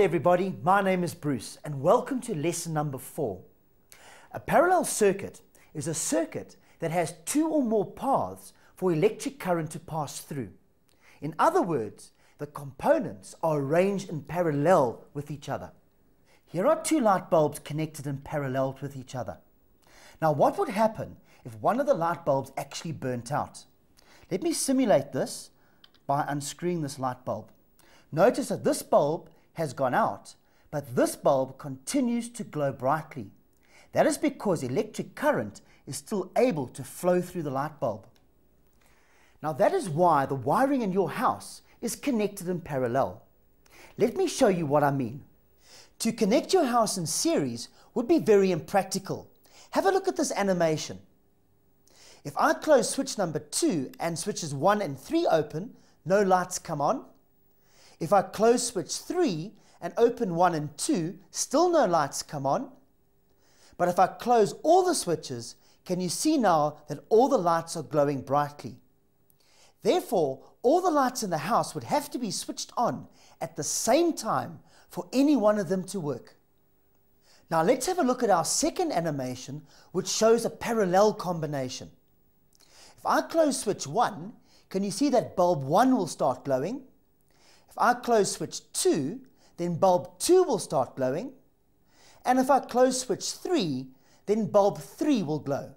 Everybody, my name is Bruce and welcome to lesson number four. A parallel circuit is a circuit that has two or more paths for electric current to pass through. In other words, the components are arranged in parallel with each other. Here are two light bulbs connected in parallel with each other. Now what would happen if one of the light bulbs actually burnt out? Let me simulate this by unscrewing this light bulb. Notice that this bulb has gone out, but this bulb continues to glow brightly. That is because electric current is still able to flow through the light bulb. Now that is why the wiring in your house is connected in parallel. Let me show you what I mean. To connect your house in series would be very impractical. Have a look at this animation. If I close switch number 2 and switches 1 and 3 open, no lights come on. If I close switch 3 and open 1 and 2, still no lights come on. But if I close all the switches, can you see now that all the lights are glowing brightly? Therefore, all the lights in the house would have to be switched on at the same time for any one of them to work. Now let's have a look at our second animation which shows a parallel combination. If I close switch 1, can you see that bulb 1 will start glowing? If I close switch 2, then bulb 2 will start glowing. And if I close switch 3, then bulb 3 will glow.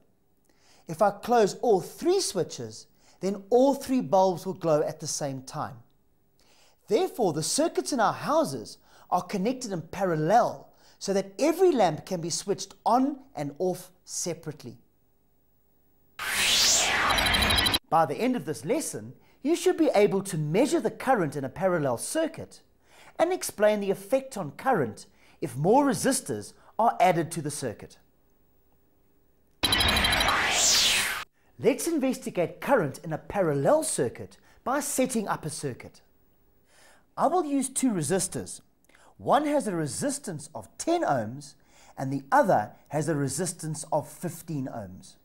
If I close all three switches, then all three bulbs will glow at the same time. Therefore, the circuits in our houses are connected in parallel so that every lamp can be switched on and off separately. By the end of this lesson, you should be able to measure the current in a parallel circuit and explain the effect on current if more resistors are added to the circuit. Let's investigate current in a parallel circuit by setting up a circuit. I will use two resistors. One has a resistance of 10 ohms and the other has a resistance of 15 ohms.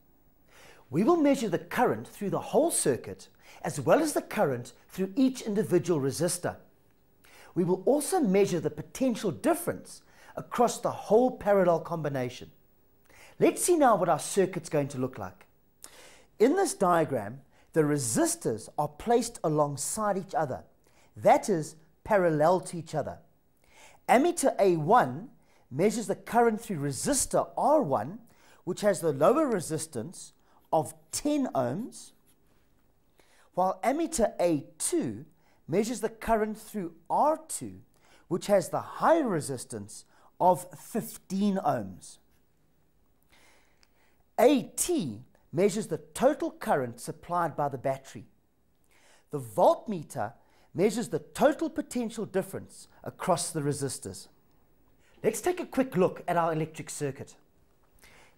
We will measure the current through the whole circuit as well as the current through each individual resistor. We will also measure the potential difference across the whole parallel combination. Let's see now what our circuit's going to look like. In this diagram, the resistors are placed alongside each other, that is, parallel to each other. Ammeter A1 measures the current through resistor R1, which has the lower resistance of 10 ohms, while ammeter A2 measures the current through R2, which has the higher resistance of 15 ohms. AT measures the total current supplied by the battery. The voltmeter measures the total potential difference across the resistors. Let's take a quick look at our electric circuit.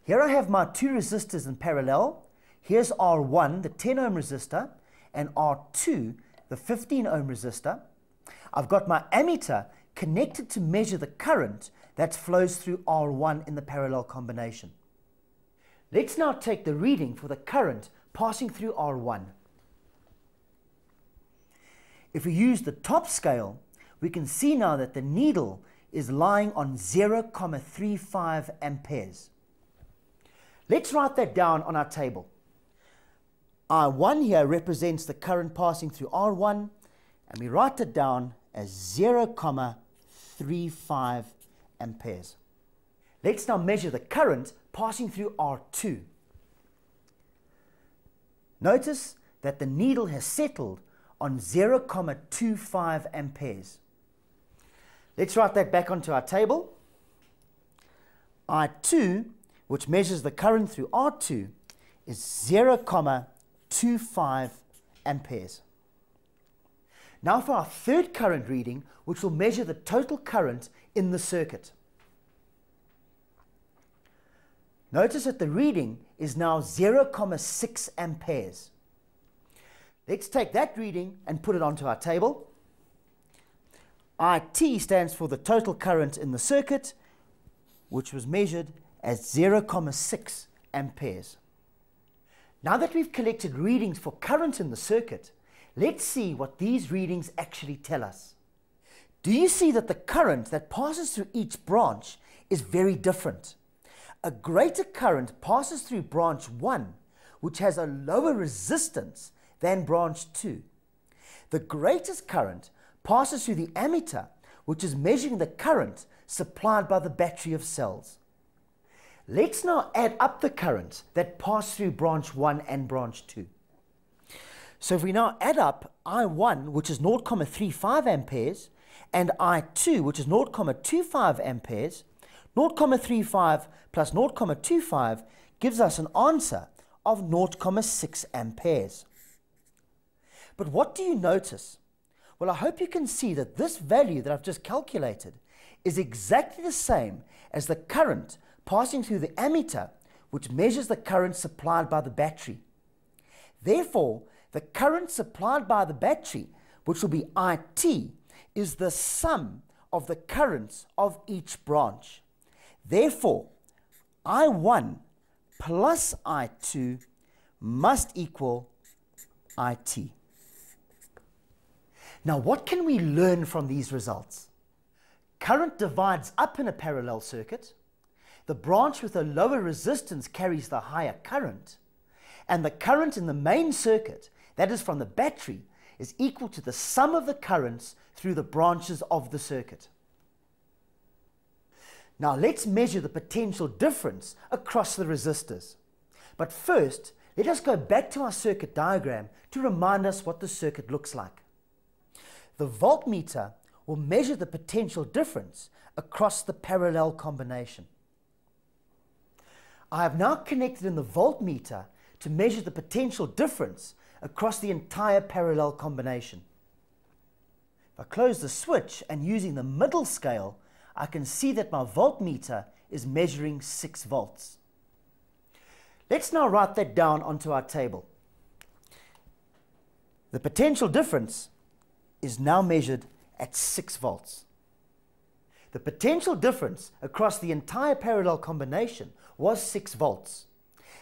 Here I have my two resistors in parallel. Here's R1, the 10 ohm resistor, and R2, the 15 ohm resistor. I've got my ammeter connected to measure the current that flows through R1 in the parallel combination. Let's now take the reading for the current passing through R1. If we use the top scale, we can see now that the needle is lying on 0,35 amperes. Let's write that down on our table. I1 here represents the current passing through R1, and we write it down as 0,35 amperes. Let's now measure the current passing through R2. Notice that the needle has settled on 0,25 amperes. Let's write that back onto our table. I2, which measures the current through R2, is 0,25 amperes. Now for our third current reading, which will measure the total current in the circuit. Notice that the reading is now 0,6 amperes. Let's take that reading and put it onto our table. IT stands for the total current in the circuit, which was measured as 0,6 amperes. Now that we've collected readings for current in the circuit, let's see what these readings actually tell us. Do you see that the current that passes through each branch is very different? A greater current passes through branch 1, which has a lower resistance than branch 2. The greatest current passes through the ammeter, which is measuring the current supplied by the battery of cells. Let's now add up the currents that pass through branch 1 and branch 2. So if we now add up I1, which is 0.35 amperes, and I2, which is 0.25 amperes, 0.35 plus 0.25 gives us an answer of 0.6 amperes. But what do you notice? Well, I hope you can see that this value that I've just calculated is exactly the same as the current passing through the ammeter, which measures the current supplied by the battery. Therefore, the current supplied by the battery, which will be IT, is the sum of the currents of each branch. Therefore, I1 plus I2 must equal IT. Now, what can we learn from these results? Current divides up in a parallel circuit. The branch with a lower resistance carries the higher current. And the current in the main circuit, that is from the battery, is equal to the sum of the currents through the branches of the circuit. Now let's measure the potential difference across the resistors. But first, let us go back to our circuit diagram to remind us what the circuit looks like. The voltmeter will measure the potential difference across the parallel combination. I have now connected in the voltmeter to measure the potential difference across the entire parallel combination. If I close the switch and using the middle scale, I can see that my voltmeter is measuring 6 volts. Let's now write that down onto our table. The potential difference is now measured at 6 volts. The potential difference across the entire parallel combination was 6 volts.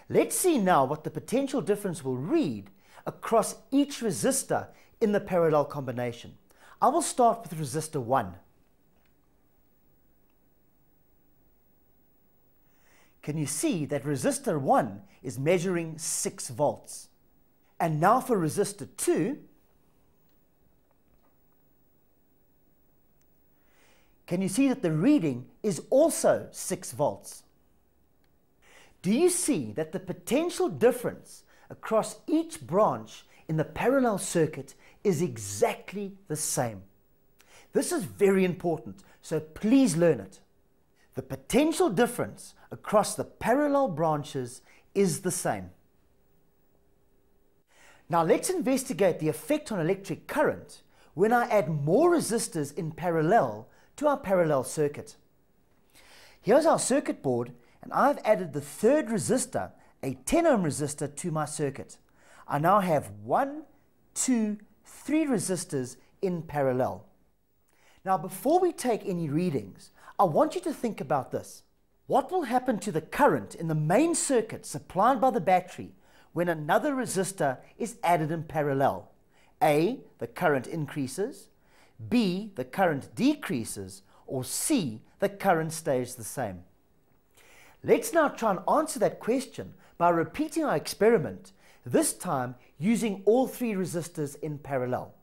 Let's see now what the potential difference will read across each resistor in the parallel combination. I will start with resistor 1. Can you see that resistor 1 is measuring 6 volts? And now for resistor 2, can you see that the reading is also 6 volts? Do you see that the potential difference across each branch in the parallel circuit is exactly the same? This is very important, so please learn it. The potential difference across the parallel branches is the same. Now let's investigate the effect on electric current when I add more resistors in parallel to our parallel circuit. Here's our circuit board and I've added the third resistor, a 10 ohm resistor to my circuit. I now have one, two, three resistors in parallel. Now before we take any readings, I want you to think about this. What will happen to the current in the main circuit supplied by the battery when another resistor is added in parallel? A, the current increases, B, the current decreases, or C, the current stays the same. Let's now try and answer that question by repeating our experiment, this time using all three resistors in parallel.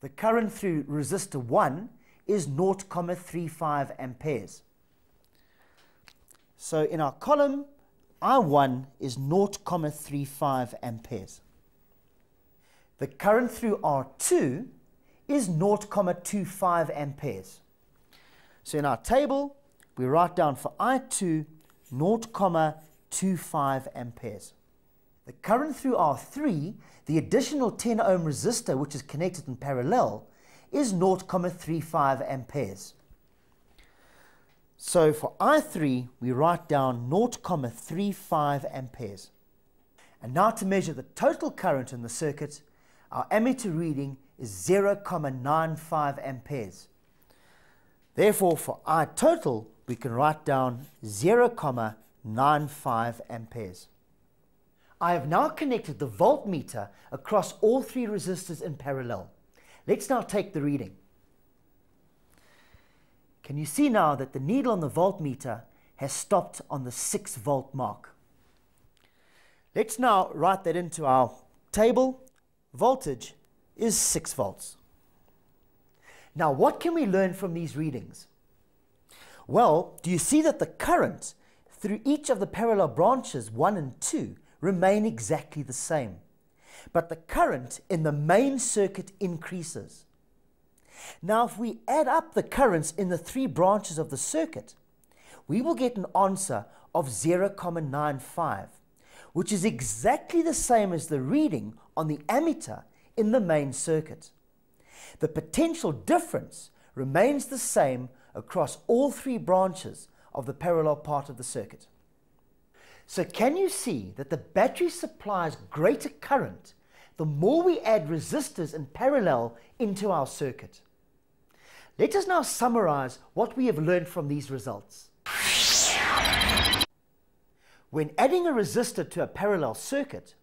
The current through resistor 1 is 0.35 amperes. So in our column, I1 is 0.35 amperes. The current through R2 is 0.25 amperes. So in our table, we write down for I2 0.25 amperes. The current through R3, the additional 10 ohm resistor which is connected in parallel, is 0.35 amperes. So for I3, we write down 0.35 amperes. And now to measure the total current in the circuit, our ammeter reading is 0.95 amperes. Therefore, for I total, we can write down 0.95 amperes. I have now connected the voltmeter across all three resistors in parallel. Let's now take the reading. Can you see now that the needle on the voltmeter has stopped on the 6 volt mark? Let's now write that into our table. Voltage is 6 volts. Now what can we learn from these readings? Well, do you see that the current through each of the parallel branches 1 and 2 remain exactly the same. But the current in the main circuit increases. Now, if we add up the currents in the three branches of the circuit, we will get an answer of 0.95, which is exactly the same as the reading on the ammeter in the main circuit. The potential difference remains the same across all three branches of the parallel part of the circuit. So can you see that the battery supplies greater current the more we add resistors in parallel into our circuit? Let us now summarize what we have learned from these results. When adding a resistor to a parallel circuit,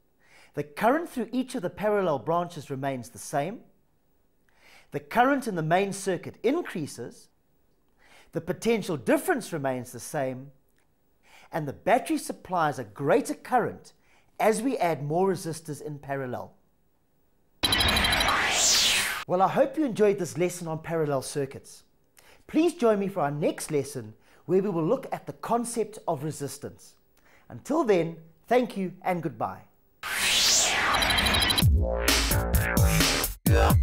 the current through each of the parallel branches remains the same, the current in the main circuit increases, the potential difference remains the same, and the battery supplies a greater current as we add more resistors in parallel. Well, I hope you enjoyed this lesson on parallel circuits. Please join me for our next lesson where we will look at the concept of resistance. Until then, thank you and goodbye. Yeah.